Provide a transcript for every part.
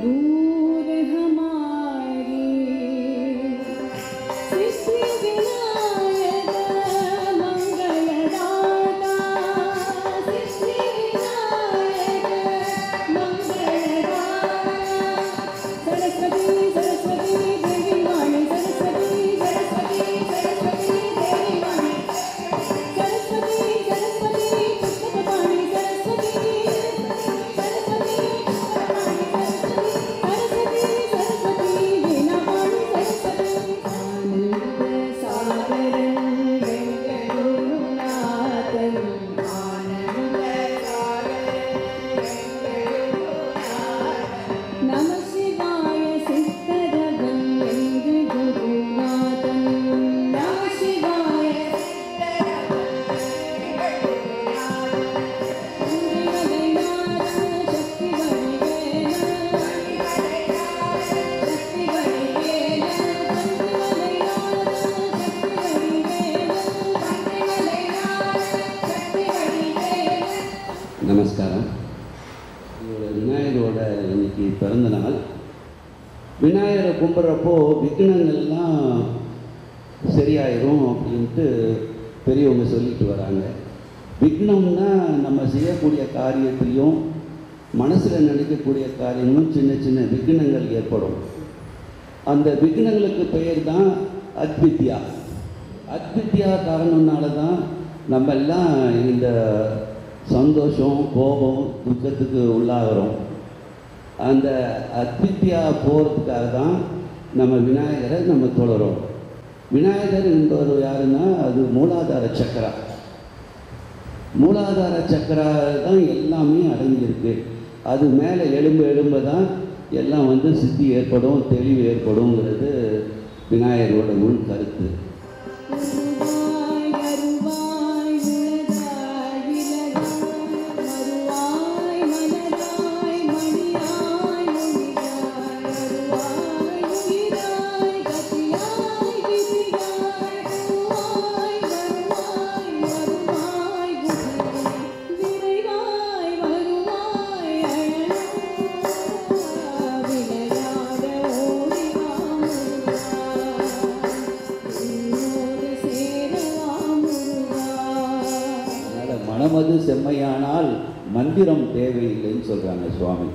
Doo விநாயகரை கும்பிட்றப்போ விக்னங்கள்லாம் சரியாயிரும் அப்படின்ட்டு பெரியவங்க சொல்லிட்டு வராங்க. விக்னம்னா நம்ம செய்யக்கூடிய காரியத்திலையும் மனசில் நினைக்கக்கூடிய காரியமும் சின்ன சின்ன விக்னங்கள் ஏற்படும். அந்த விக்னங்களுக்கு பெயர் தான் அத்வித்யா. அத்வித்யா காரணம்னால தான் நம்ம எல்லாம் இந்த சந்தோஷம் கோபம் துக்கத்துக்கு உள்ளாகிறோம். அந்த அத்வித்யா போகிறதுக்காக தான் நம்ம விநாயகரை நம்ம தொடரும் விநாயகர் என்பவர் யாருன்னா அது மூலாதார சக்கரா. மூலாதார சக்கரா தான் எல்லாமே அடங்கியிருக்கு. அது மேலே எலும்பு எலும்பு தான் எல்லாம் வந்து சித்தி ஏற்படும் தெளிவு ஏற்படுங்கிறது விநாயகரோட உள் கருத்து. மந்திரம் தேவையில்லைன்னு சொல்கிறாங்க சுவாமி.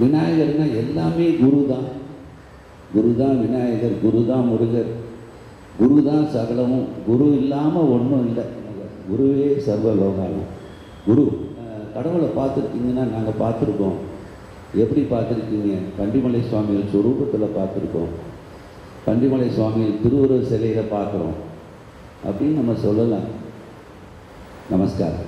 விநாயகர்னா எல்லாமே குரு தான் குரு தான் விநாயகர் குரு தான் முருகர். குரு தான் சகலமும். குரு இல்லாமல் ஒன்றும் இல்லை. குருவே சர்வலோகானம் குரு கடவுளை பார்த்துருக்கீங்கன்னா நாங்கள் பார்த்துருக்கோம். எப்படி பார்த்துருக்கீங்க? பண்டிமலை சுவாமிகள் சுரூபத்தில் பார்த்துருக்கோம். பண்டிமலை சுவாமிகள் திருவுருவ சிலையில் பார்க்குறோம். அப்படின்னு நம்ம சொல்லலாம். நமஸ்காரம்.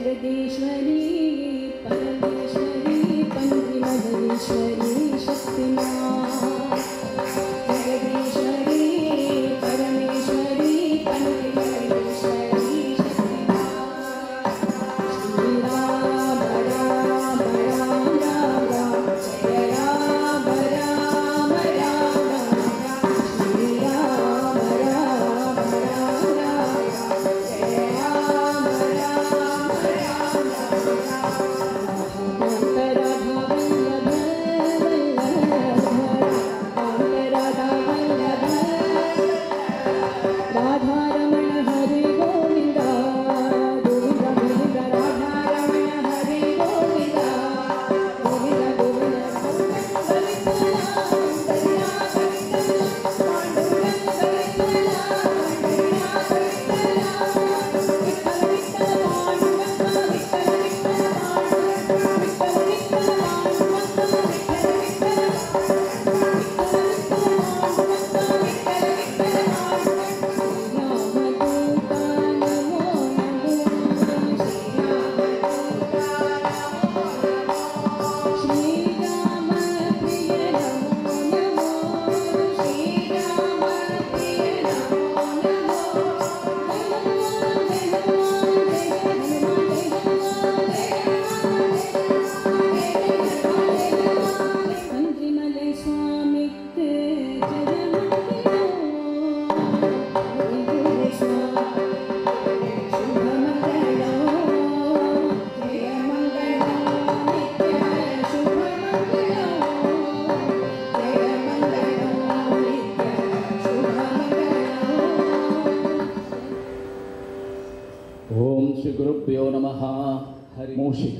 जगदीश्वरी परमेश्वरी महेश्वरि शक्तिमा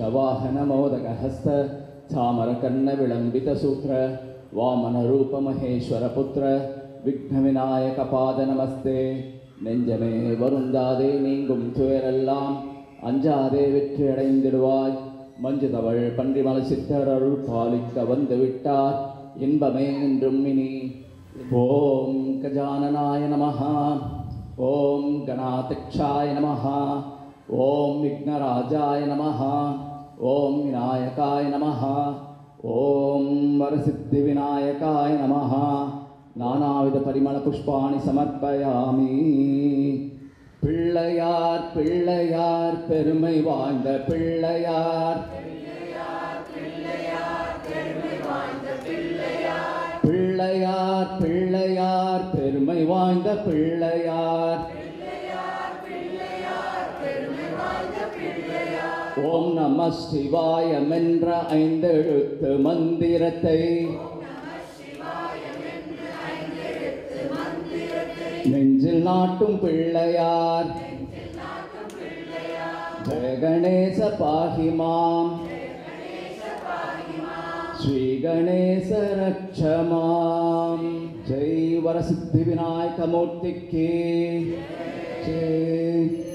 हरिमूषिकवाहनमोदकहस्त चामरकर्णविलम्बितसूत्र वामनरूपमहेश्वरपुत्र விக்னவிநாயகபாத நெஞ்சமே வருந்தாதே நீங்கும் துயரெல்லாம் அஞ்சாதே வெற்றி அடைந்திடுவாய் மஞ்சுதவள் பன்றிமலை சித்தர் அருள் பாலிக்க வந்து விட்டார் இன்பமே என்றும் இனி ஓம் கஜானனாய நமஹா ஓம் கணாதக்ஷாய நமஹா ஓம் விக்னராஜாய நமஹா ஓம் விநாயகாய நமஹா. ஓம் வரசித்தி வரசித்திவிநாயகாய நமஹா. நானாவித பரிமள புஷ்பாணி சமர்ப்பயாமி. பிள்ளையார் பிள்ளையார் பெருமை வாய்ந்த பிள்ளையார். பிள்ளையார் பிள்ளையார் பெருமை வாய்ந்த பிள்ளையார். ஓம் நம சிவாயம் என்ற ஐந்தெழுத்து மந்திரத்தை. நெஞ்சில் நாட்டும் பிள்ளையார். ஜெய கணேச பாகிமாம். ஸ்ரீ கணேச ரட்சமாம் ஜெய் வரசித்தி விநாயக மூர்த்திக்கு ஜெய்.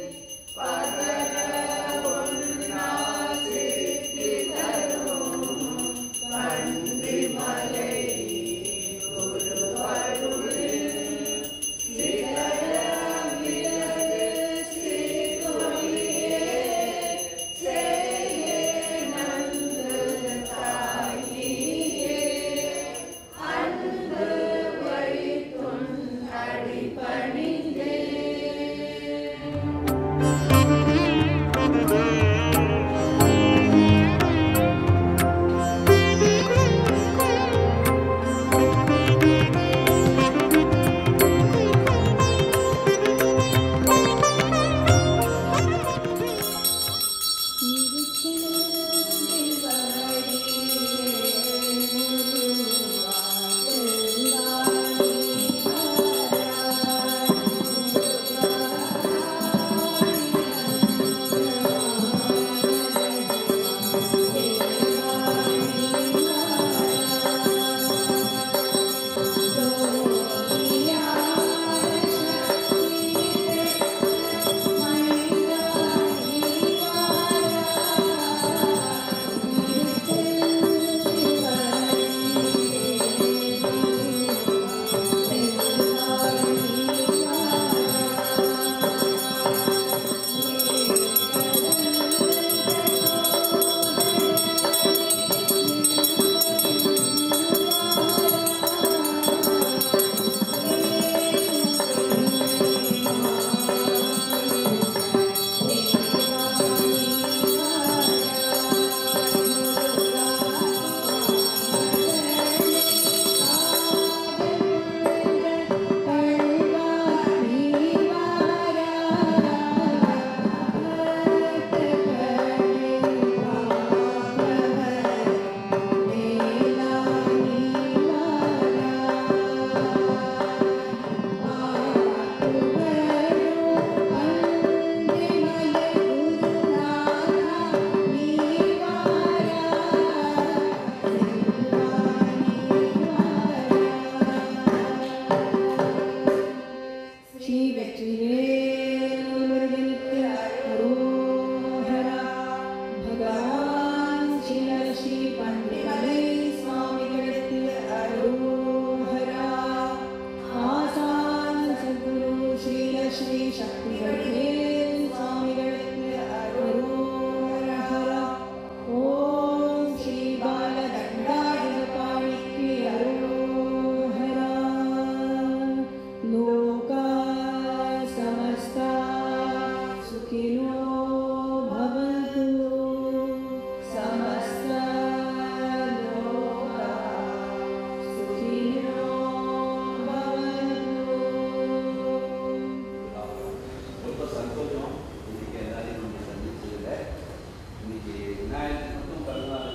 இன்னைக்கு விநாயகர் மட்டும் பிறந்தநாள்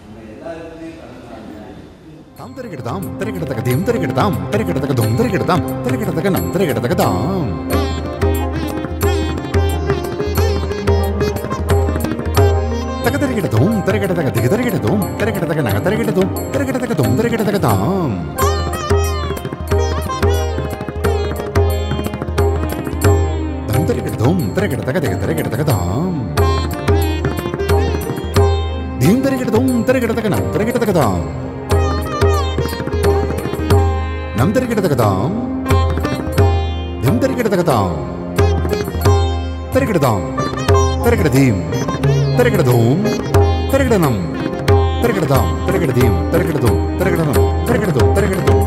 நம்ம எல்லாருக்குமே பிறந்தநாள் தாம் திரைக்கிடதாம் திரைக்கிடத்தக்கதையும் திரைக்கிடதாம் திரைக்கிடத்தக்கதும் திரைக்கிடதாம் திரைக்கிடத்தக்க நம் திரைக்கிடத்தக்கதாம் தரிகிடதும் தரிகிடதக திக தரிகிடதும் தரிகிடதக நக தரிகிடதும் தரிகிடதகதும் தரிகிடதகதாம் தம் தரிகிடதும் தரிகிடதக திக தரிகிடதகதாம் தீம் യും തിരക്കിടതും തിരക്കിടത്തക്കണം തിരക്കിടത്തക്കതാം. നം തിരക്കിടത്തക്കതാം. ധം തിരക്കിടത്തക്കതാം. തിരക്കിടതാം. തിരക്കിടതീം. തിരക്കിടതവും തിരക്കിടണം. തിരക്കിടതാം. തിരക്കിടതീം. തിരക്കിടതും. തിരക്കിടണം തിരക്കിടതും. തിരക്കിടതും.